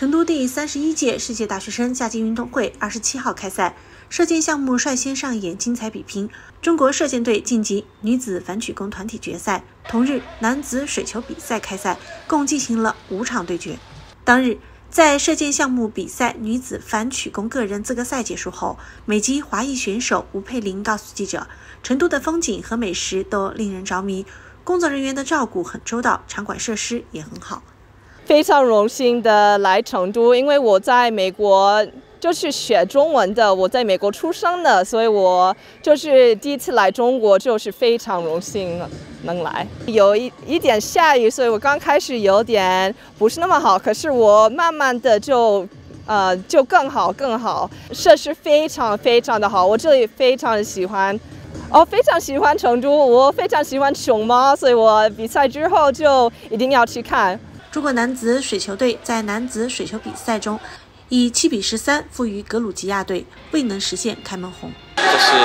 成都第三十一届世界大学生夏季运动会二十七号开赛，射箭项目率先上演精彩比拼。中国射箭队晋级女子反曲弓团体决赛。同日，男子水球比赛开赛，共进行了五场对决。当日，在射箭项目比赛女子反曲弓个人资格赛结束后，美籍华裔选手吴佩玲告诉记者：“成都的风景和美食都令人着迷，工作人员的照顾很周到，场馆设施也很好。”非常荣幸的来成都，因为我在美国就是学中文的，我在美国出生的，所以我就是第一次来中国，就是非常荣幸能来。有一一点下雨，所以我刚开始有点不是那么好，可是我慢慢的就呃就更好更好，设施非常非常的好，我这里非常喜欢，哦非常喜欢成都，我非常喜欢熊猫，所以我比赛之后就一定要去看。中国男子水球队在男子水球比赛中以七比十三负于格鲁吉亚队，未能实现开门红。这是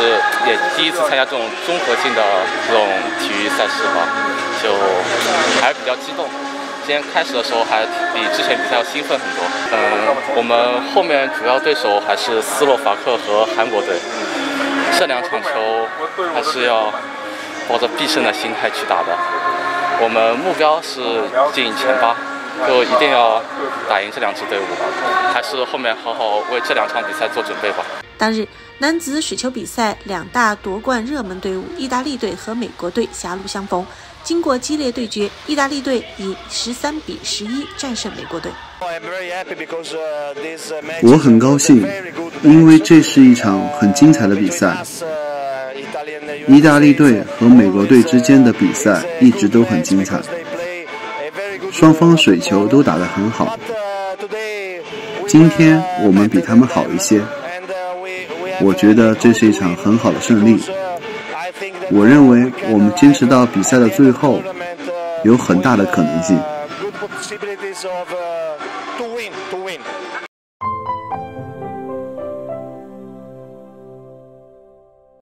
也第一次参加这种综合性的这种体育赛事吧，就还是比较激动。今天开始的时候还比之前比赛要兴奋很多。嗯，我们后面主要对手还是斯洛伐克和韩国队，这两场球还是要抱着必胜的心态去打的。我们目标是进前八，就一定要打赢这两支队伍，还是后面好好为这两场比赛做准备吧。当日男子水球比赛，两大夺冠热门队伍意大利队和美国队狭路相逢，经过激烈对决，意大利队以十三比十一战胜美国队。我很高兴，因为这是一场很精彩的比赛。意大利队和美国队之间的比赛一直都很精彩，双方水球都打得很好。今天我们比他们好一些，我觉得这是一场很好的胜利。我认为我们坚持到比赛的最后，有很大的可能性。